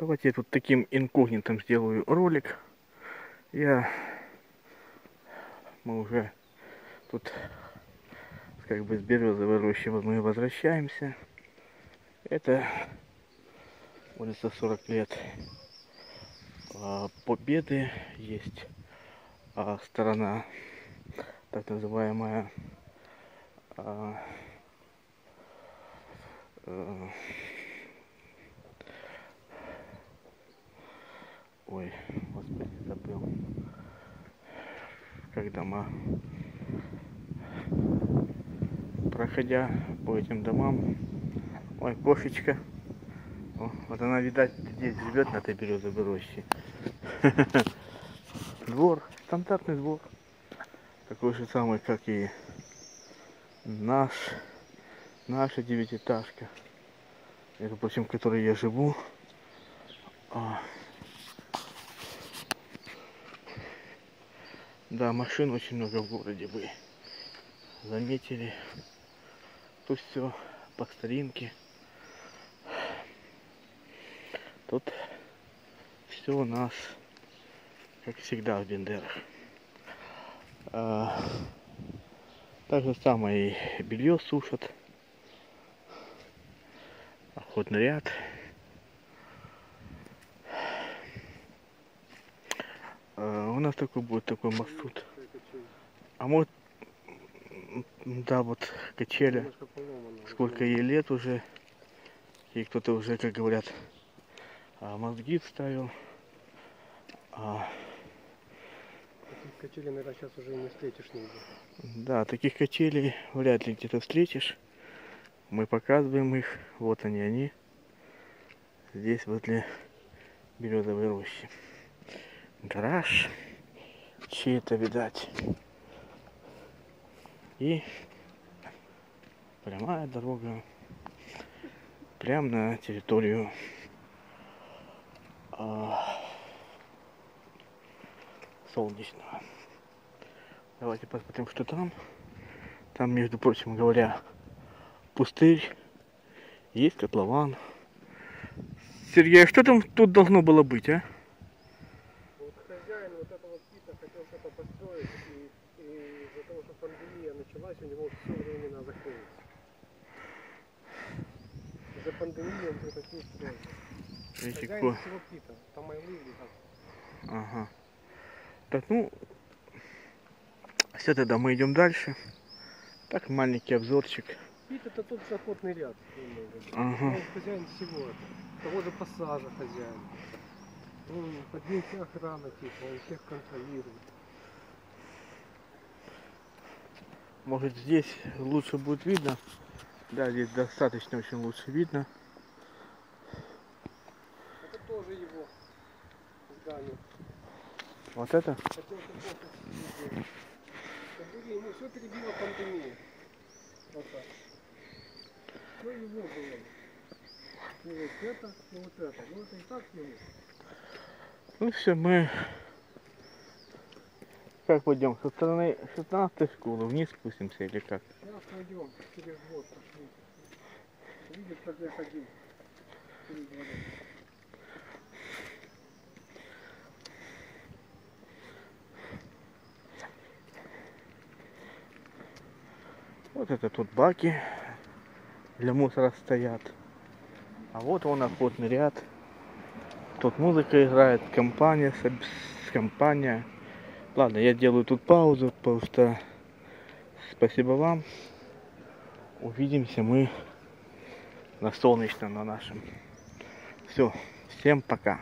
Давайте я тут таким инкогнитом сделаю ролик. Я... Мы уже тут как бы с березовой рощи мы возвращаемся. Это улица 40 лет а, Победы. Есть а, сторона так называемая а, а, ой, господи, забыл, как дома, проходя по этим домам, ой, кошечка, О, вот она, видать, здесь живет на этой березовой роще. Двор, стандартный двор, такой же самый, как и наш, наша девятиэтажка, это, прочим, в которой я живу. Да, машин очень много в городе вы заметили. Тут все по старинке. Тут все у нас, как всегда, в Бендерах. А, так же самое и белье сушат. Охотный ряд. А, у нас такой будет такой маршрут. А может, да, вот качели. Сколько ей лет уже. И кто-то уже, как говорят, а, мозги вставил. А, Таких качелей, наверное, сейчас уже не встретишь нигде. да, таких качелей вряд ли где-то встретишь. Мы показываем их. Вот они, они. Здесь возле березовой рощи. Гараж. Чей-то, видать. И прямая дорога прямо на территорию а, солнечного. Давайте посмотрим, что там. Там, между прочим говоря, пустырь. Есть котлован. Сергей, а что там тут должно было быть, а? Хозяин вот этого пита хотел что-то построить, и, и из-за того, что пандемия началась, у него все временно закрылось. Из-за пандемии он этот пит строит. Видите, Хозяин всего пита, там айлы лежат. Ага. Так, ну, все тогда мы идем дальше. Так, маленький обзорчик. Пит это тот же охотный ряд. Ага. Он хозяин всего этого. Того же пассажа хозяин. Он под ним вся охрана типа, он всех контролирует. Может здесь лучше будет видно. Да, здесь достаточно очень лучше видно. Это тоже его здание. Вот это? Как ему все перебила пандемия. Вот так. Что его было? Ну вот это, ну вот это. Ну это и так ему. Ну все, мы как пойдем? Со стороны 16 школы вниз спустимся или как? Сейчас пойдем через год пошли. Видишь, как я ходил. Вот это тут баки для мусора стоят. А вот он охотный ряд. Тут музыка играет, компания, компания. Ладно, я делаю тут паузу, потому что спасибо вам. Увидимся мы на солнечном, на нашем. Все, всем пока.